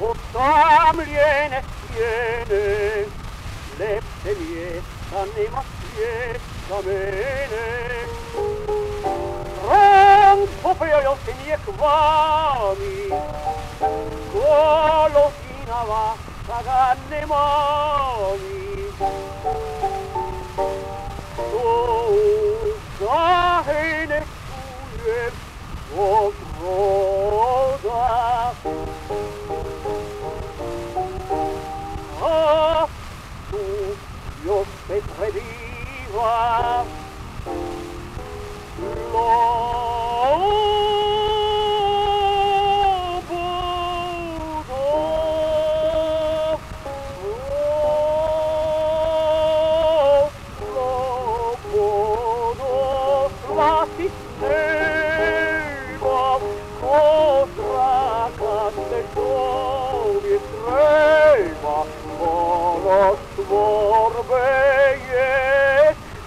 osamljene stijene, lepsze mjesta nema svijet za mene. Rąk popijając się nie kwami, kolosina wasza ganny mami. To zahejne czuję Ah, tú, yo te predigo. Ah.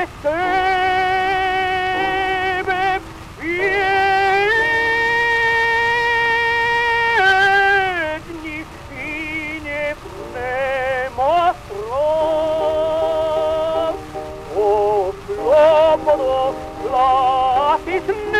Jest bez